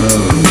love.